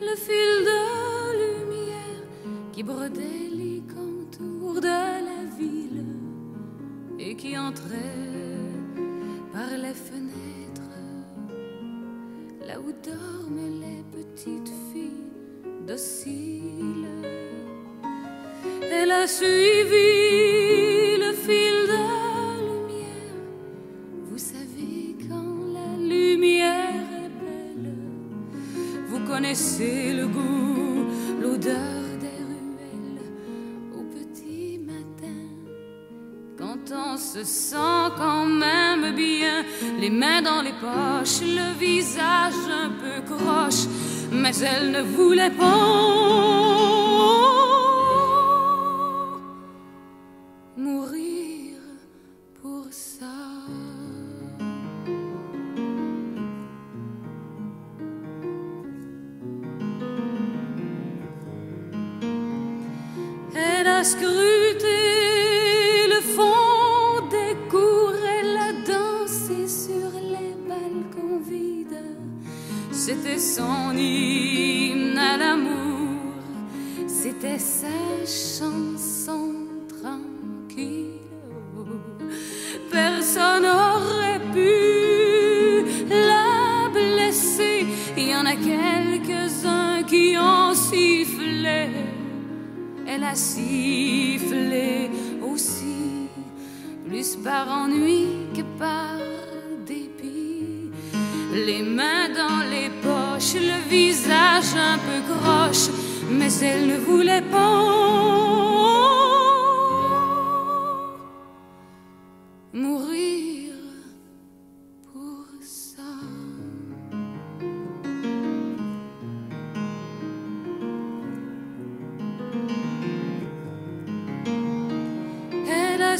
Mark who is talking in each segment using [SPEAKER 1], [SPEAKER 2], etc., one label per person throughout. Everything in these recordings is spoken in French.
[SPEAKER 1] le fil de lumière qui brodait les contours de la ville et qui entrait par les fenêtres là où dorment les petites filles dociles. Elle a suivi connaissez le goût, l'odeur des ruelles au petit matin. Quand on se sent quand même bien, les mains dans les poches, le visage un peu croche, mais elle ne voulait pas mourir pour ça. A scruté le fond des cours, elle a dansé sur les balcons vides. C'était son hymne à l'amour, c'était sa chanson tranquille. Personne Elle a sifflé aussi, plus par ennui que par dépit. Les mains dans les poches, le visage un peu croche, mais elle ne voulait pas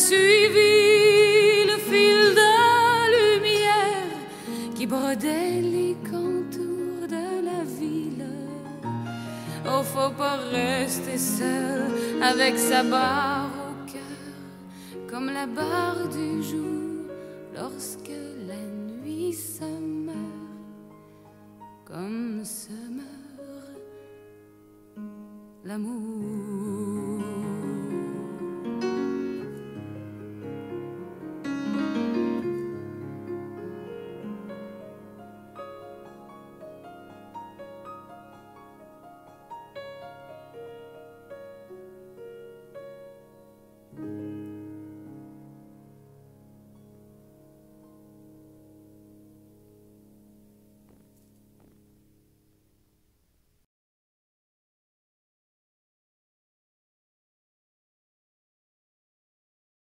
[SPEAKER 1] suivi le fil de lumière qui brodait les contours de la ville. Oh, faut pas rester seul avec sa barre au cœur, comme la barre du jour lorsque la nuit se meurt, comme se meurt l'amour.